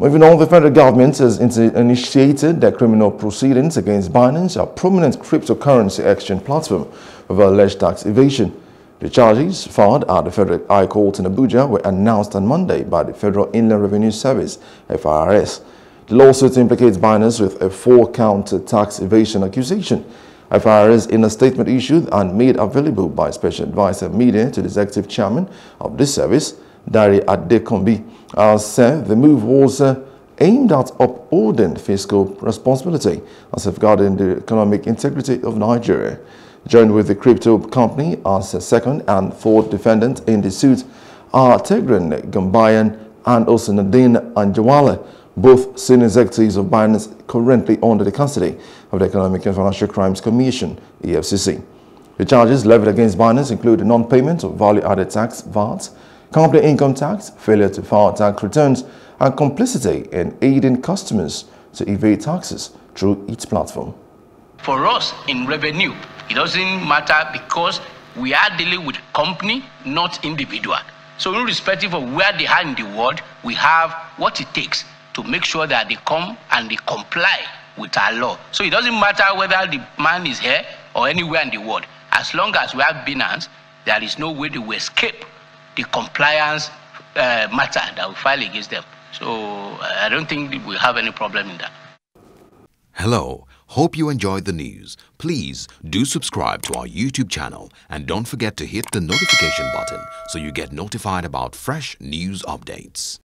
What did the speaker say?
Moving on, the federal government has initiated the criminal proceedings against Binance, a prominent cryptocurrency exchange platform, over alleged tax evasion. The charges filed at the Federal High Court in Abuja were announced on Monday by the Federal Inland Revenue Service, FIRS. The lawsuit implicates Binance with a four-count tax evasion accusation. FIRS, in a statement issued and made available by Special Advisor Media to the Executive Chairman of this service, Dare Adekanmbi, uh, said the move was uh, aimed at upholding fiscal responsibility and safeguarding the economic integrity of Nigeria. Joined with the crypto company as a second and fourth defendant in the suit are Tigran Gambaryan and also Nadine Anjarwalla, both senior executives of Binance currently under the custody of the Economic and Financial Crimes Commission, EFCC. The charges levied against Binance include non-payment of value-added tax, VAT, company income tax, failure to file tax returns, and complicity in aiding customers to evade taxes through its platform. For us in revenue, it doesn't matter because we are dealing with company, not individual. So irrespective of where they are in the world, we have what it takes to make sure that they come and they comply with our law. So it doesn't matter whether the man is here or anywhere in the world. As long as we have Binance, there is no way to escape the compliance uh, matter that we file against them. So uh, I don't think we have any problem in that. Hello. Hope you enjoyed the news. Please do subscribe to our YouTube channel and don't forget to hit the notification button so you get notified about fresh news updates.